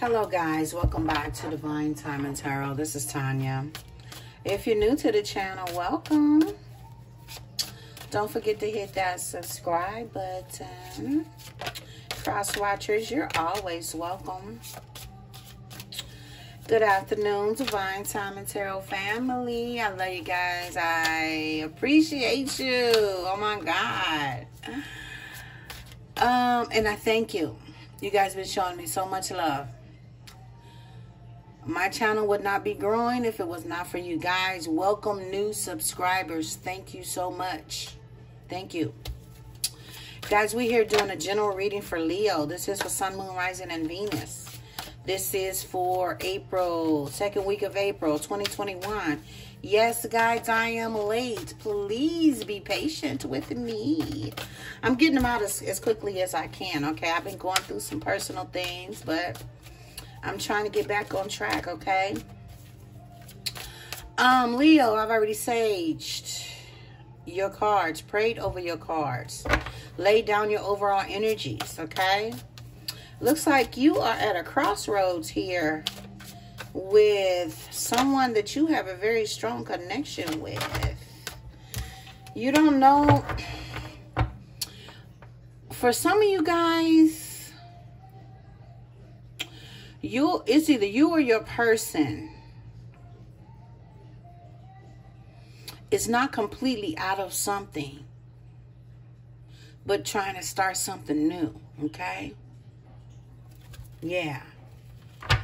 Hello guys, welcome back to Divine Timing Tarot. This is Tanya. If you're new to the channel, welcome. Don't forget to hit that subscribe button. Cross watchers, you're always welcome. Good afternoon, Divine Timing Tarot family. I love you guys. I appreciate you. Oh my God. Um, and I thank you. You guys have been showing me so much love. My channel would not be growing if it was not for you guys. Welcome new subscribers. Thank you so much. Thank you. Guys, we here doing a general reading for Leo. This is for Sun, Moon, Rising, and Venus. This is for April, second week of April, 2021. Yes, guys, I am late. Please be patient with me. I'm getting them out as, as quickly as I can, okay? I've been going through some personal things, but I'm trying to get back on track, okay? Um, Leo, I've already saged your cards, prayed over your cards, laid down your overall energies, okay? Looks like you are at a crossroads here with someone that you have a very strong connection with. You don't know. For some of you guys, you it's either you or your person. Is not completely out of something but trying to start something new okay? Yeah.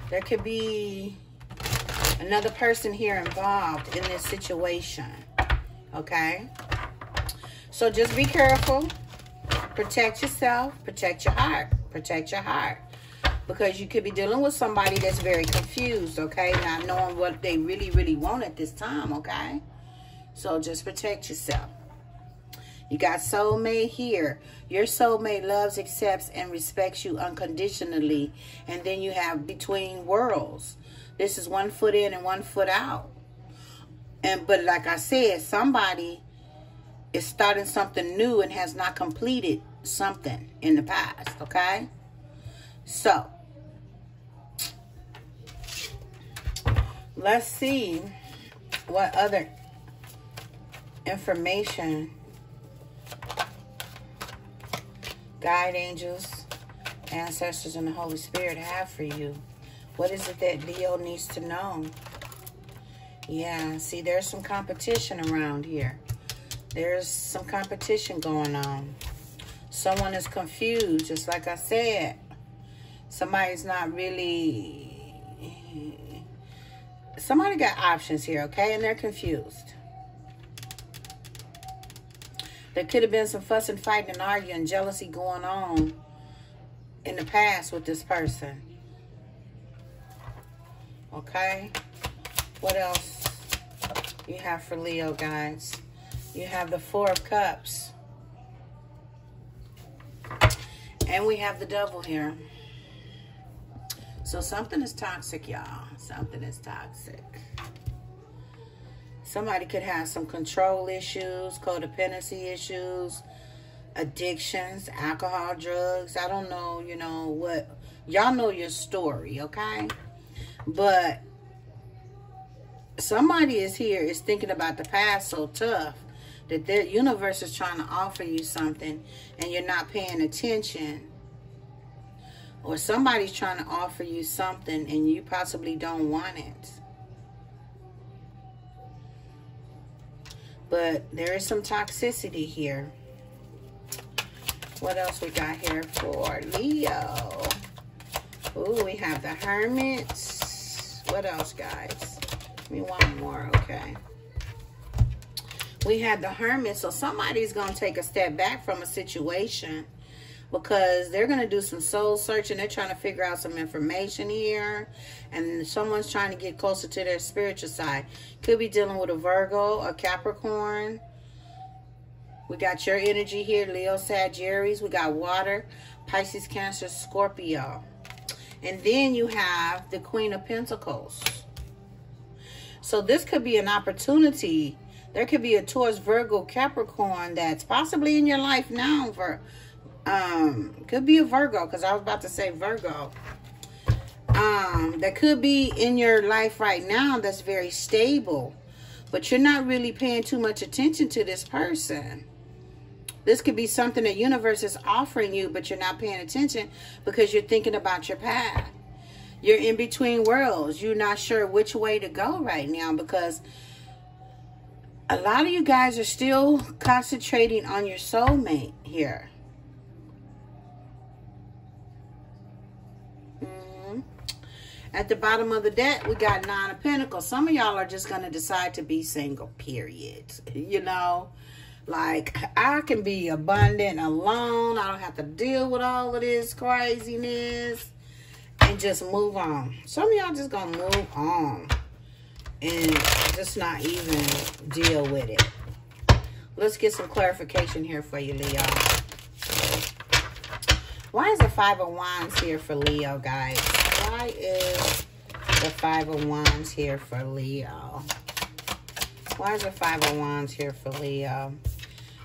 There could be another person here involved in this situation okay? So just be careful. Protect yourself. Protect your heart. Protect your heart because you could be dealing with somebody that's very confused, okay? Not knowing what they really, really want at this time, okay? So just protect yourself. You got soulmate here. Your soulmate loves, accepts, and respects you unconditionally. And then you have between worlds. This is one foot in and one foot out. And But like I said, somebody is starting something new and has not completed something in the past, okay? So, let's see what other information guide angels ancestors and the holy spirit have for you. What is it that leo needs to know? Yeah see there's some competition around here. There's some competition going on. Someone is confused just like i said. Somebody's not really somebody got options here, okay? And they're confused. There could have been some fussing, fighting, and arguing, jealousy going on in the past with this person. Okay? What else you have for Leo, guys? You have the Four of Cups. And we have the Devil here. So something is toxic, y'all. Something is toxic. Somebody could have some control issues, codependency issues, addictions, alcohol, drugs. I don't know, you know, what. Y'all know your story, okay? But somebody is here is thinking about the past so tough that the universe is trying to offer you something and you're not paying attention or somebody's trying to offer you something and you possibly don't want it. But there is some toxicity here. What else we got here for Leo? Ooh, we have the Hermits. What else, guys? Give me one more, okay. We had the Hermit, so somebody's going to take a step back from a situation because they're going to do some soul searching. They're trying to figure out some information here. And someone's trying to get closer to their spiritual side. Could be dealing with a Virgo, a Capricorn. We got your energy here, Leo, Sagittarius. We got water, Pisces, Cancer, Scorpio. And then you have the Queen of Pentacles. So this could be an opportunity. There could be a Taurus, Virgo, Capricorn that's possibly in your life now for um, could be a Virgo because I was about to say Virgo. Um, that could be in your life right now that's very stable, but you're not really paying too much attention to this person. This could be something the universe is offering you, but you're not paying attention because you're thinking about your path. You're in between worlds. You're not sure which way to go right now because a lot of you guys are still concentrating on your soulmate here. At the bottom of the deck, we got Nine of Pentacles. Some of y'all are just going to decide to be single, period. You know, like I can be abundant alone. I don't have to deal with all of this craziness and just move on. Some of y'all just going to move on and just not even deal with it. Let's get some clarification here for you, Leo. Why is the Five of Wands here for Leo, guys? Why is the Five of Wands here for Leo? Why is the Five of Wands here for Leo?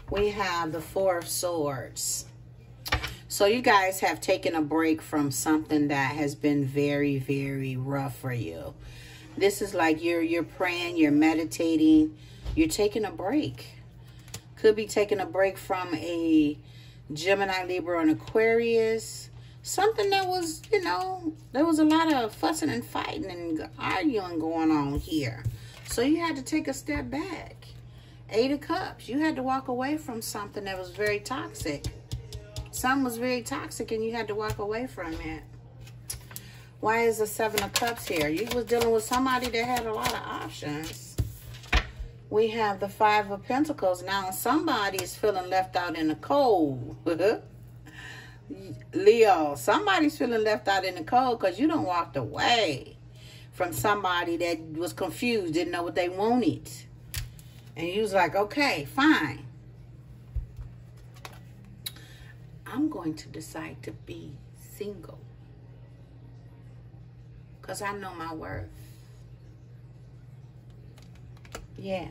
We have the Four of Swords. So you guys have taken a break from something that has been very, very rough for you. This is like you're you're praying, you're meditating, you're taking a break. Could be taking a break from a Gemini, Libra, and Aquarius. Something that was, you know, there was a lot of fussing and fighting and arguing going on here. So you had to take a step back. Eight of Cups. You had to walk away from something that was very toxic. Something was very toxic and you had to walk away from it. Why is the Seven of Cups here? You was dealing with somebody that had a lot of options. We have the Five of Pentacles. Now, somebody is feeling left out in the cold. Leo, somebody's feeling left out in the cold because you don't walked away from somebody that was confused, didn't know what they wanted. And you was like, okay, fine. I'm going to decide to be single because I know my worth. Yeah.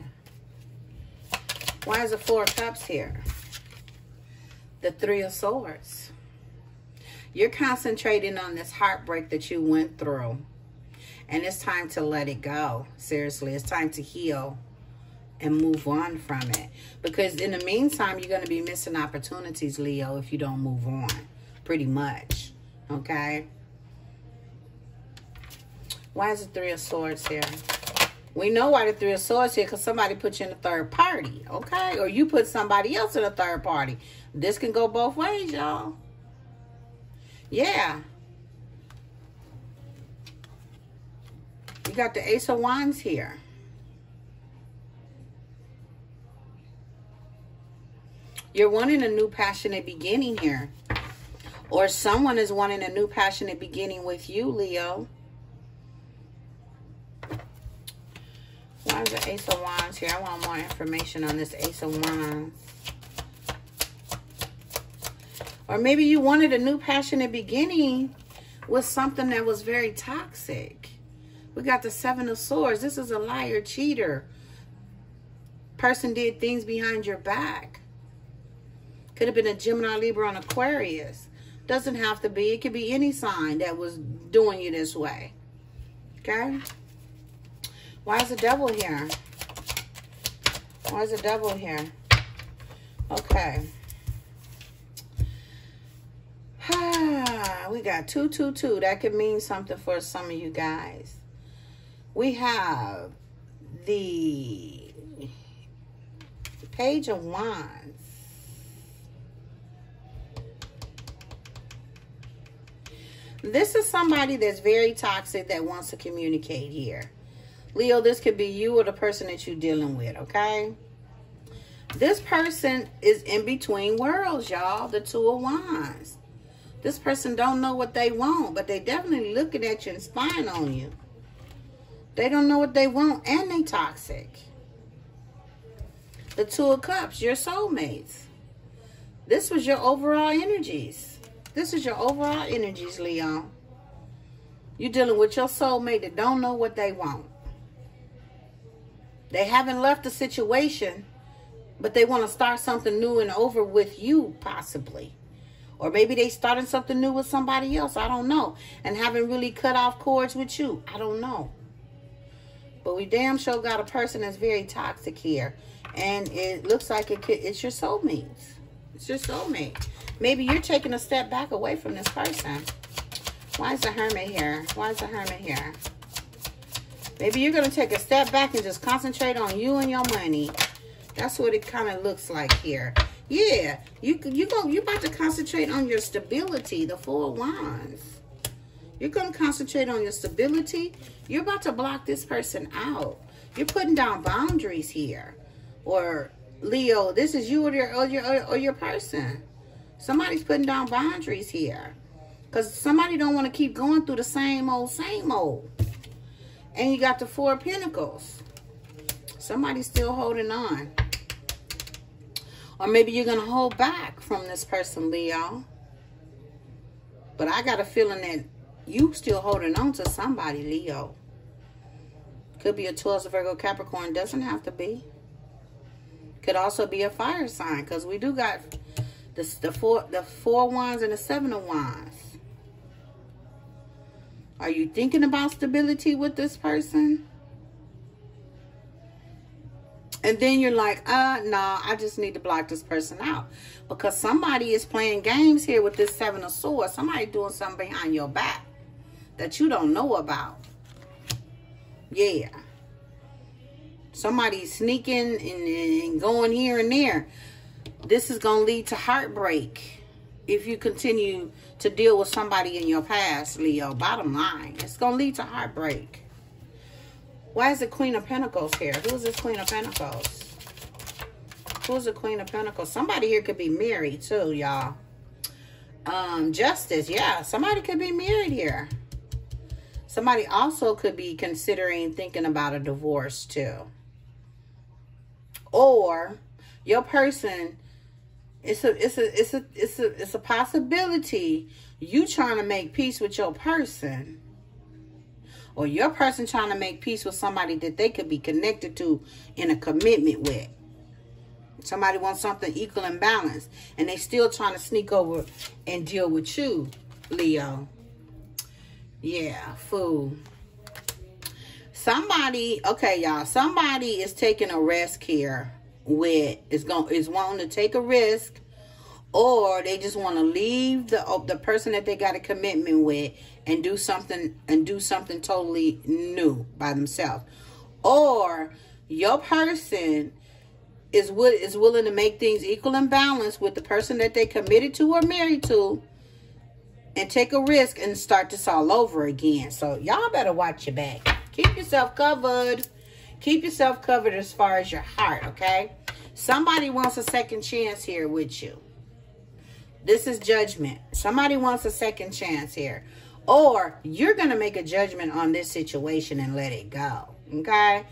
Why is the Four of Cups here? The Three of Swords. You're concentrating on this heartbreak that you went through. And it's time to let it go. Seriously, it's time to heal and move on from it. Because in the meantime, you're going to be missing opportunities, Leo, if you don't move on. Pretty much. Okay? Why is the Three of Swords here? We know why the Three of Swords here because somebody put you in a third party, okay? Or you put somebody else in a third party. This can go both ways, y'all. Yeah. You got the Ace of Wands here. You're wanting a new passionate beginning here. Or someone is wanting a new passionate beginning with you, Leo. Why is the Ace of Wands here? I want more information on this Ace of Wands. Or maybe you wanted a new passionate beginning with something that was very toxic. We got the Seven of Swords. This is a liar, cheater. Person did things behind your back. Could have been a Gemini, Libra, and Aquarius. Doesn't have to be. It could be any sign that was doing you this way. Okay? Why is the devil here? Why is the devil here? Okay. we got 222. That could mean something for some of you guys. We have the Page of Wands. This is somebody that's very toxic that wants to communicate here. Leo, this could be you or the person that you're dealing with, okay? This person is in between worlds, y'all. The two of wands. This person don't know what they want, but they definitely looking at you and spying on you. They don't know what they want, and they toxic. The two of cups, your soulmates. This was your overall energies. This is your overall energies, Leo. You're dealing with your soulmate that don't know what they want. They haven't left the situation, but they want to start something new and over with you, possibly. Or maybe they starting something new with somebody else. I don't know. And haven't really cut off cords with you. I don't know. But we damn sure got a person that's very toxic here. And it looks like it could, it's your soulmate. It's your soulmate. Maybe you're taking a step back away from this person. Why is the hermit here? Why is the hermit here? Maybe you're going to take a step back and just concentrate on you and your money. That's what it kind of looks like here. Yeah, you you go. You about to concentrate on your stability. The four wands. You're going to concentrate on your stability. You're about to block this person out. You're putting down boundaries here. Or Leo, this is you or your or your or your person. Somebody's putting down boundaries here. Because somebody don't want to keep going through the same old, same old. And you got the Four Pentacles. Somebody's still holding on. Or maybe you're going to hold back from this person, Leo. But I got a feeling that you still holding on to somebody, Leo. Could be a Taurus, Virgo, Capricorn. Doesn't have to be. Could also be a fire sign. Because we do got the, the, four, the four wands and the seven of wands. Are you thinking about stability with this person? And then you're like, uh, no, nah, I just need to block this person out. Because somebody is playing games here with this Seven of Swords. Somebody doing something behind your back that you don't know about. Yeah. Somebody sneaking and, and going here and there. This is going to lead to heartbreak if you continue to deal with somebody in your past, Leo. Bottom line, it's going to lead to heartbreak. Why is the Queen of Pentacles here? Who is this Queen of Pentacles? Who's the Queen of Pentacles? Somebody here could be married too, y'all. Um, Justice, yeah. Somebody could be married here. Somebody also could be considering thinking about a divorce too. Or your person it's a it's a it's a it's a it's a possibility you trying to make peace with your person or your person trying to make peace with somebody that they could be connected to in a commitment with. Somebody wants something equal and balanced and they still trying to sneak over and deal with you leo. Yeah fool. Somebody okay y'all somebody is taking a risk here with is going is wanting to take a risk or they just want to leave the the person that they got a commitment with and do something and do something totally new by themselves or your person is is willing to make things equal and balanced with the person that they committed to or married to and take a risk and start this all over again so y'all better watch your back keep yourself covered Keep yourself covered as far as your heart, okay? Somebody wants a second chance here with you. This is judgment. Somebody wants a second chance here. Or you're going to make a judgment on this situation and let it go, okay?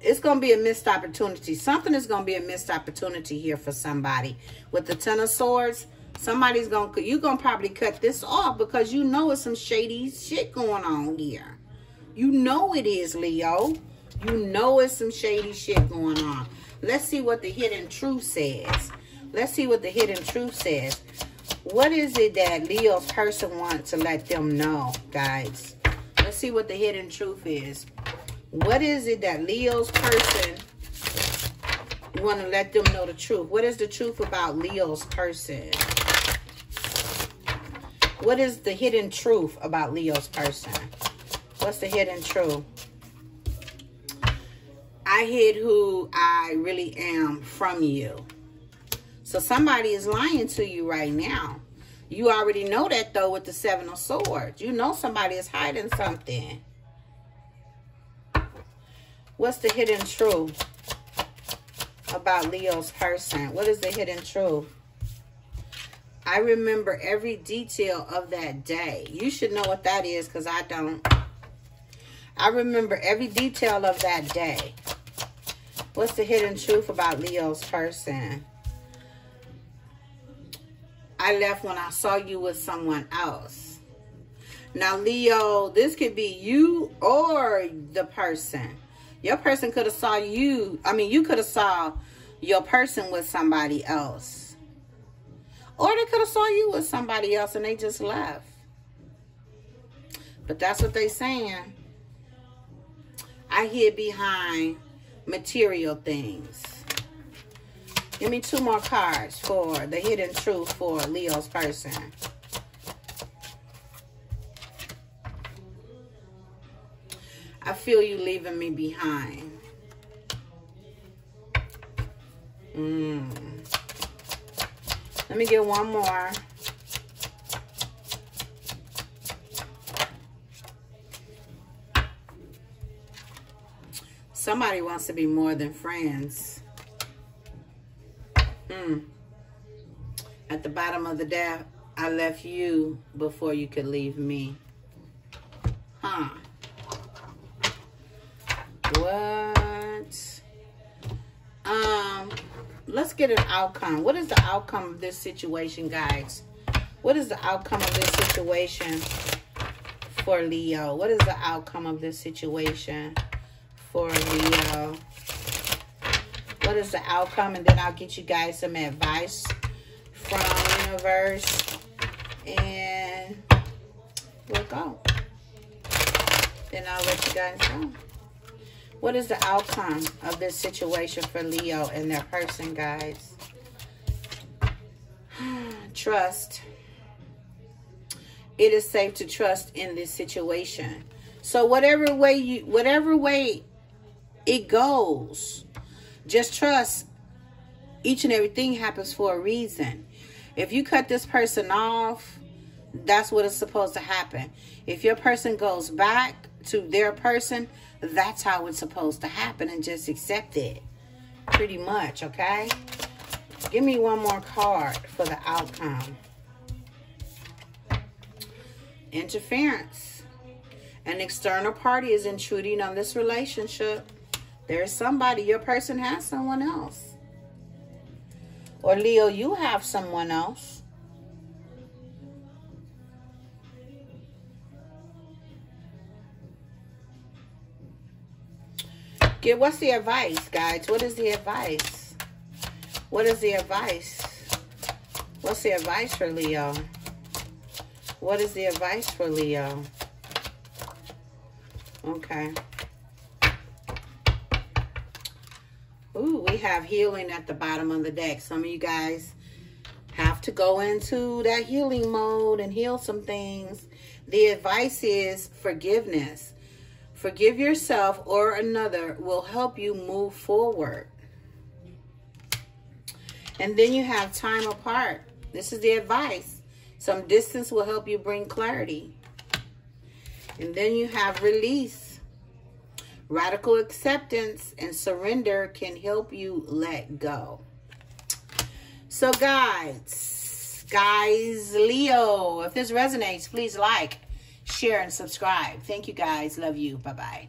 It's going to be a missed opportunity. Something is going to be a missed opportunity here for somebody. With the Ten of Swords, somebody's going to, you're going to probably cut this off because you know it's some shady shit going on here. You know it is, Leo. You know it's some shady shit going on. Let's see what the hidden truth says. Let's see what the hidden truth says. What is it that Leo's person wants to let them know, guys? Let's see what the hidden truth is. What is it that Leo's person want to let them know the truth? What is the truth about Leo's person? What is the hidden truth about Leo's person? What's the hidden truth? I hid who I really am from you. So somebody is lying to you right now. You already know that though with the Seven of Swords. You know somebody is hiding something. What's the hidden truth about Leo's person? What is the hidden truth? I remember every detail of that day. You should know what that is because I don't. I remember every detail of that day. What's the hidden truth about Leo's person? I left when I saw you with someone else. Now, Leo, this could be you or the person. Your person could have saw you. I mean, you could have saw your person with somebody else. Or they could have saw you with somebody else and they just left. But that's what they saying. I hid behind material things. Give me two more cards for the hidden truth for Leo's person. I feel you leaving me behind. Mm. Let me get one more. Somebody wants to be more than friends. Hmm. At the bottom of the deck, I left you before you could leave me. Huh. What? Um, let's get an outcome. What is the outcome of this situation, guys? What is the outcome of this situation for Leo? What is the outcome of this situation for Leo? What is the outcome? And then I'll get you guys some advice from universe. And we'll go. Then I'll let you guys know. What is the outcome of this situation for Leo and their person, guys? trust. It is safe to trust in this situation. So whatever way you, whatever way it goes, just trust each and everything happens for a reason. If you cut this person off, that's what is supposed to happen. If your person goes back to their person, that's how it's supposed to happen and just accept it. Pretty much, okay? Give me one more card for the outcome. Interference. An external party is intruding on this relationship. There's somebody, your person has someone else. Or Leo, you have someone else. Get what's the advice, guys? What is the advice? What is the advice? What's the advice for Leo? What is the advice for Leo? Okay. We have healing at the bottom of the deck. Some of you guys have to go into that healing mode and heal some things. The advice is forgiveness. Forgive yourself or another will help you move forward. And then you have time apart. This is the advice. Some distance will help you bring clarity. And then you have release. Radical acceptance and surrender can help you let go. So guys, guys, Leo, if this resonates, please like, share, and subscribe. Thank you guys. Love you. Bye-bye.